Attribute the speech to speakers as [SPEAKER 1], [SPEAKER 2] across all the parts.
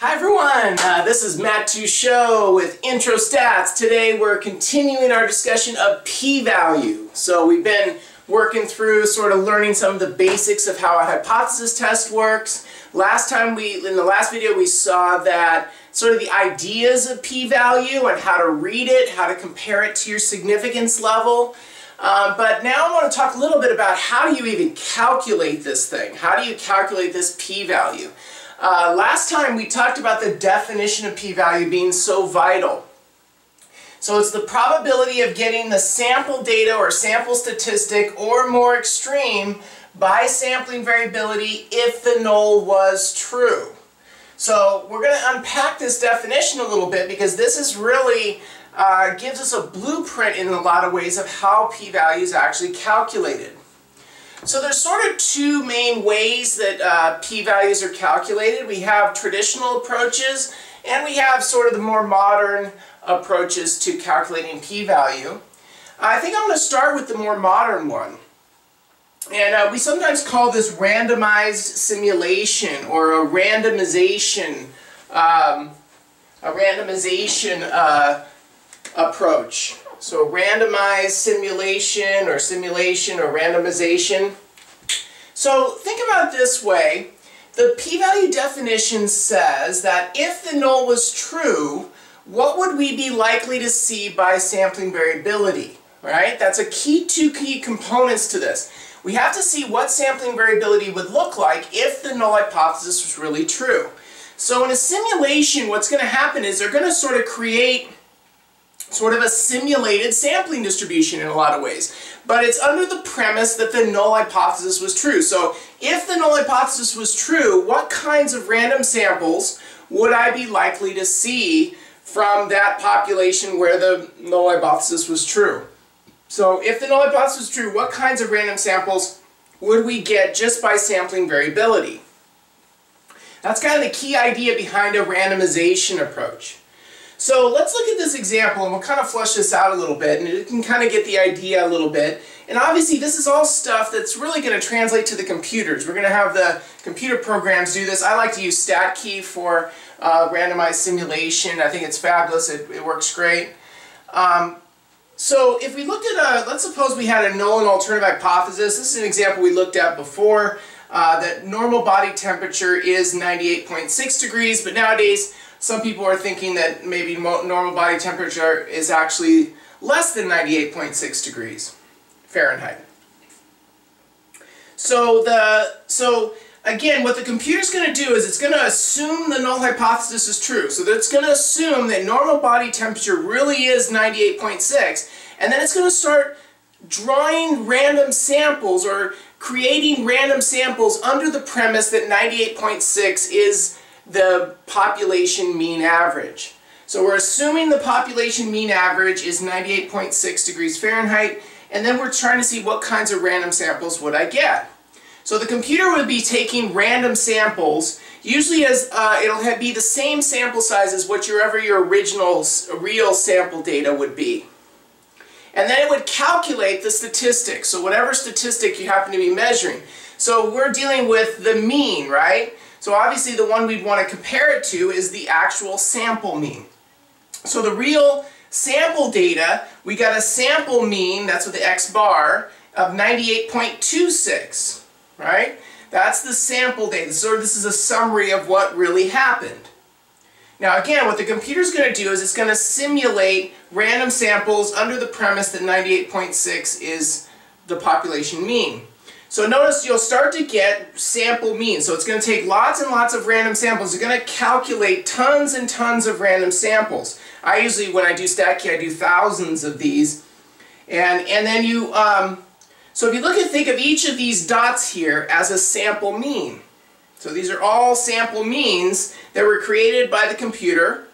[SPEAKER 1] Hi everyone, uh, this is Matt Teachout with Intro Stats. Today we're continuing our discussion of p-value. So we've been working through sort of learning some of the basics of how a hypothesis test works. Last time we, in the last video we saw that sort of the ideas of p-value and how to read it, how to compare it to your significance level. Um, but now I want to talk a little bit about how do you even calculate this thing? How do you calculate this p-value? Uh, last time we talked about the definition of p-value being so vital. So it's the probability of getting the sample data or sample statistic or more extreme by sampling variability if the null was true. So we're going to unpack this definition a little bit because this is really uh, gives us a blueprint in a lot of ways of how p-value is actually calculated. So there's sort of two main ways that uh, p-values are calculated. We have traditional approaches and we have sort of the more modern approaches to calculating p-value. I think I'm going to start with the more modern one. And uh, we sometimes call this randomized simulation or a randomization, um, a randomization uh, approach. So randomized simulation or simulation or randomization. So think about this way. The p-value definition says that if the null was true, what would we be likely to see by sampling variability? Right? That's a key two key components to this. We have to see what sampling variability would look like if the null hypothesis was really true. So in a simulation, what's going to happen is they're going to sort of create sort of a simulated sampling distribution in a lot of ways. But it's under the premise that the null hypothesis was true. So if the null hypothesis was true, what kinds of random samples would I be likely to see from that population where the null hypothesis was true? So if the null hypothesis was true, what kinds of random samples would we get just by sampling variability? That's kind of the key idea behind a randomization approach. So let's look at this example and we'll kind of flush this out a little bit and you can kind of get the idea a little bit. And obviously this is all stuff that's really going to translate to the computers. We're going to have the computer programs do this. I like to use StatKey for uh, randomized simulation. I think it's fabulous. It, it works great. Um, so if we looked at a, let's suppose we had a null and alternative hypothesis. This is an example we looked at before. Uh, that normal body temperature is 98.6 degrees, but nowadays some people are thinking that maybe normal body temperature is actually less than 98.6 degrees Fahrenheit. So the so again, what the computer's going to do is it's going to assume the null hypothesis is true. So it's going to assume that normal body temperature really is 98.6, and then it's going to start drawing random samples or creating random samples under the premise that 98.6 is the population mean average. So we're assuming the population mean average is 98.6 degrees Fahrenheit, and then we're trying to see what kinds of random samples would I get. So the computer would be taking random samples, usually as uh, it'll be the same sample size as whatever your original real sample data would be. And then it would calculate the statistics, so whatever statistic you happen to be measuring. So we're dealing with the mean, right? So obviously the one we'd want to compare it to is the actual sample mean. So the real sample data, we got a sample mean, that's with the x bar, of 98.26, right? That's the sample data. So this is a summary of what really happened. Now again, what the computer's going to do is it's going to simulate random samples under the premise that 98.6 is the population mean. So notice you'll start to get sample mean. So it's going to take lots and lots of random samples. You're going to calculate tons and tons of random samples. I usually, when I do StatKey, I do thousands of these. And, and then you, um, so if you look and think of each of these dots here as a sample mean. So these are all sample means that were created by the computer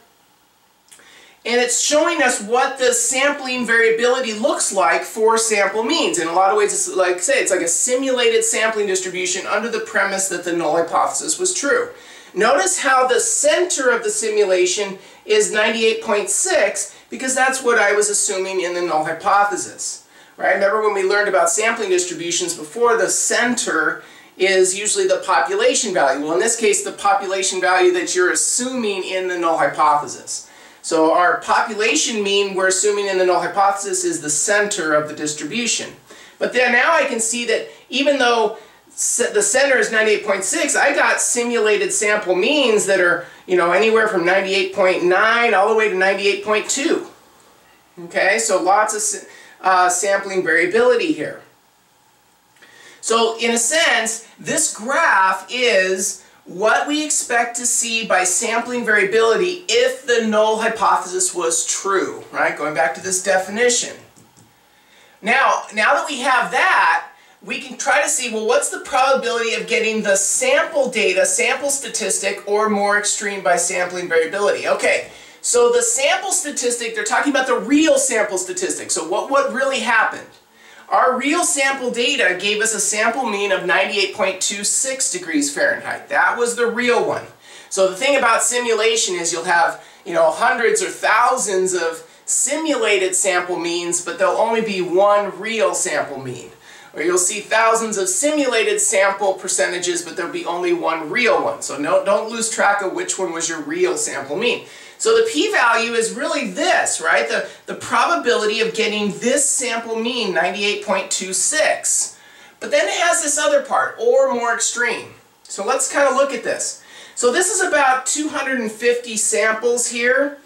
[SPEAKER 1] and it's showing us what the sampling variability looks like for sample means. In a lot of ways, it's like say, it's like a simulated sampling distribution under the premise that the null hypothesis was true. Notice how the center of the simulation is 98.6 because that's what I was assuming in the null hypothesis. Right? Remember when we learned about sampling distributions before, the center is usually the population value. Well, in this case, the population value that you're assuming in the null hypothesis. So our population mean we're assuming in the null hypothesis is the center of the distribution. But then now I can see that even though the center is 98.6, I got simulated sample means that are, you know, anywhere from 98.9 all the way to 98.2. Okay, so lots of uh, sampling variability here. So in a sense, this graph is what we expect to see by sampling variability if the null hypothesis was true, right? Going back to this definition. Now, now that we have that, we can try to see, well, what's the probability of getting the sample data, sample statistic, or more extreme by sampling variability? Okay, so the sample statistic, they're talking about the real sample statistic. So what, what really happened? Our real sample data gave us a sample mean of 98.26 degrees Fahrenheit. That was the real one. So the thing about simulation is you'll have, you know, hundreds or thousands of simulated sample means, but there'll only be one real sample mean. Or you'll see thousands of simulated sample percentages, but there'll be only one real one. So no, don't lose track of which one was your real sample mean. So the p-value is really this, right? The, the probability of getting this sample mean, 98.26. But then it has this other part, or more extreme. So let's kind of look at this. So this is about 250 samples here.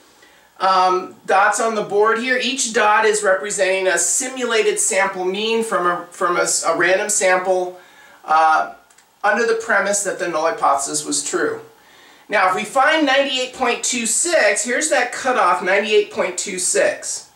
[SPEAKER 1] Um, dots on the board here. Each dot is representing a simulated sample mean from a, from a, a random sample uh, under the premise that the null hypothesis was true. Now, if we find 98.26, here's that cutoff, 98.26.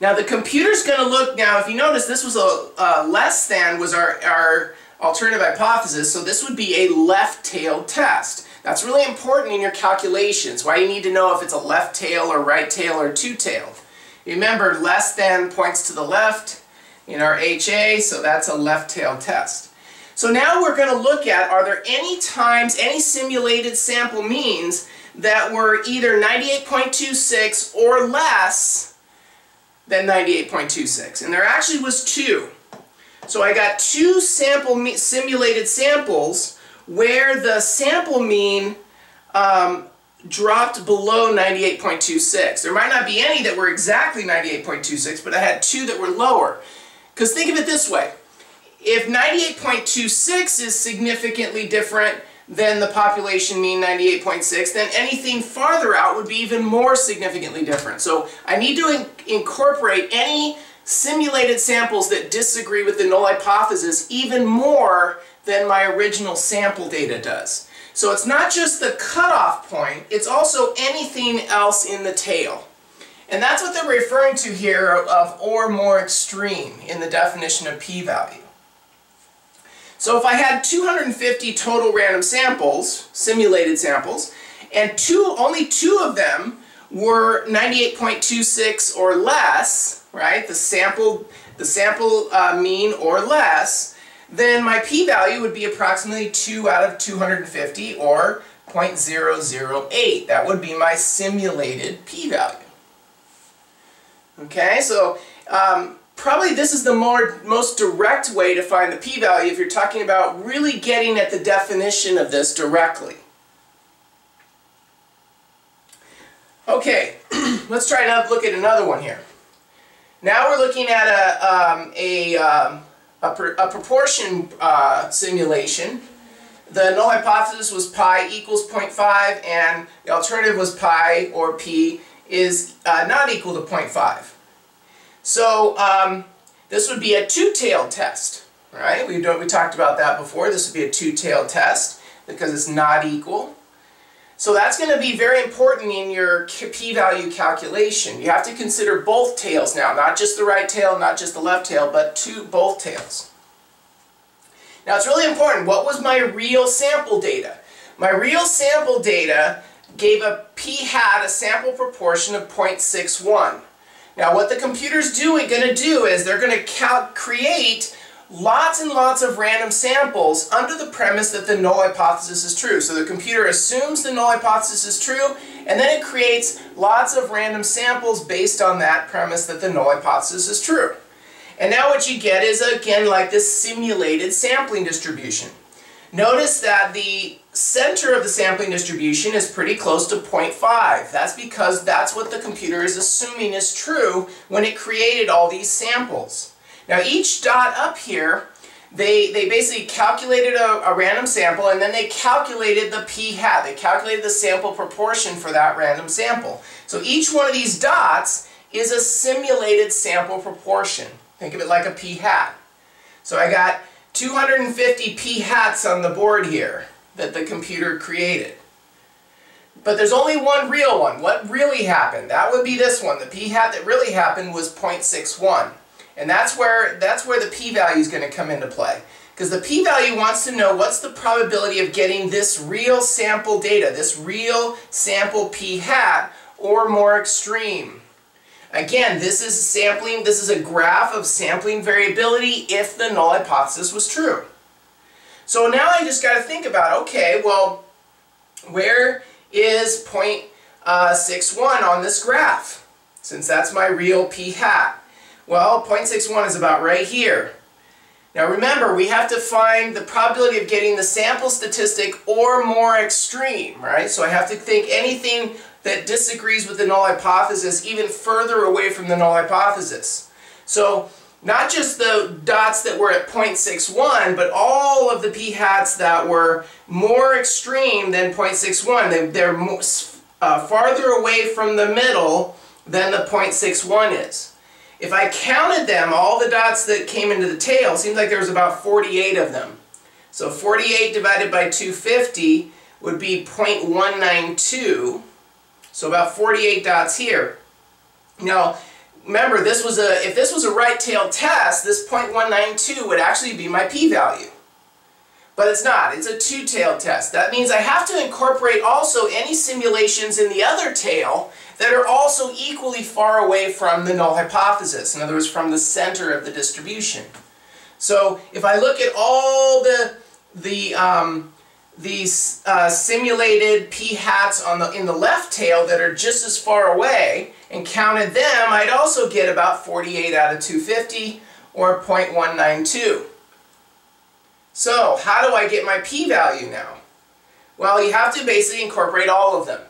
[SPEAKER 1] Now, the computer's going to look, now, if you notice, this was a less than was our, our alternative hypothesis, so this would be a left-tailed test. That's really important in your calculations, why you need to know if it's a left tail or right tail or two-tailed. Remember, less than points to the left in our HA, so that's a left tail test. So now we're going to look at, are there any times, any simulated sample means that were either 98.26 or less than 98.26? And there actually was two. So I got two sample simulated samples where the sample mean um, dropped below 98.26. There might not be any that were exactly 98.26, but I had two that were lower. Because think of it this way. If 98.26 is significantly different than the population mean 98.6, then anything farther out would be even more significantly different. So I need to in incorporate any simulated samples that disagree with the null hypothesis even more than my original sample data does. So it's not just the cutoff point, it's also anything else in the tail. And that's what they're referring to here of or more extreme in the definition of p-value. So if I had 250 total random samples, simulated samples, and two, only two of them were 98.26 or less, right, the sample, the sample uh, mean or less, then my p-value would be approximately 2 out of 250 or 0.008. That would be my simulated p-value. Okay, so um, probably this is the more most direct way to find the p-value if you're talking about really getting at the definition of this directly. Okay, let's try to look at another one here. Now we're looking at a, um, a, um, a, a, proportion uh, simulation. The null hypothesis was pi equals 0.5 and the alternative was pi or p is uh, not equal to 0.5. So um, this would be a two-tailed test, right? We, we talked about that before. This would be a two-tailed test because it's not equal. So that's going to be very important in your p-value calculation. You have to consider both tails now, not just the right tail, not just the left tail, but two, both tails. Now it's really important. What was my real sample data? My real sample data gave a p-hat, a sample proportion of 0.61. Now what the computer's doing, going to do is they're going to create lots and lots of random samples under the premise that the null hypothesis is true. So the computer assumes the null hypothesis is true, and then it creates lots of random samples based on that premise that the null hypothesis is true. And now what you get is, again, like this simulated sampling distribution. Notice that the center of the sampling distribution is pretty close to 0.5. That's because that's what the computer is assuming is true when it created all these samples. Now each dot up here, they, they basically calculated a, a random sample and then they calculated the p-hat. They calculated the sample proportion for that random sample. So each one of these dots is a simulated sample proportion. Think of it like a p-hat. So I got 250 p-hats on the board here that the computer created. But there's only one real one. What really happened? That would be this one. The p-hat that really happened was 0.61. And that's where, that's where the p-value is going to come into play. Because the p-value wants to know what's the probability of getting this real sample data, this real sample p-hat, or more extreme. Again, this is sampling, this is a graph of sampling variability if the null hypothesis was true. So now I just got to think about, okay, well, where is 0.61 uh, on this graph? Since that's my real p hat. Well, 0.61 is about right here. Now remember, we have to find the probability of getting the sample statistic or more extreme, right? So I have to think anything that disagrees with the null hypothesis even further away from the null hypothesis. So not just the dots that were at 0.61, but all of the p-hats that were more extreme than 0.61. They, they're more, uh, farther away from the middle than the 0.61 is. If I counted them, all the dots that came into the tail, seems like there was about 48 of them. So 48 divided by 250 would be 0.192. So about 48 dots here. Now, remember, this was a if this was a right-tailed test, this 0.192 would actually be my p-value. But it's not. It's a two-tailed test. That means I have to incorporate also any simulations in the other tail that are also equally far away from the null hypothesis. In other words, from the center of the distribution. So if I look at all the, the um, uh, simulated p-hats on the in the left tail that are just as far away and counted them, I'd also get about 48 out of 250 or 0.192. So how do I get my p-value now? Well, you have to basically incorporate all of them.